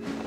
し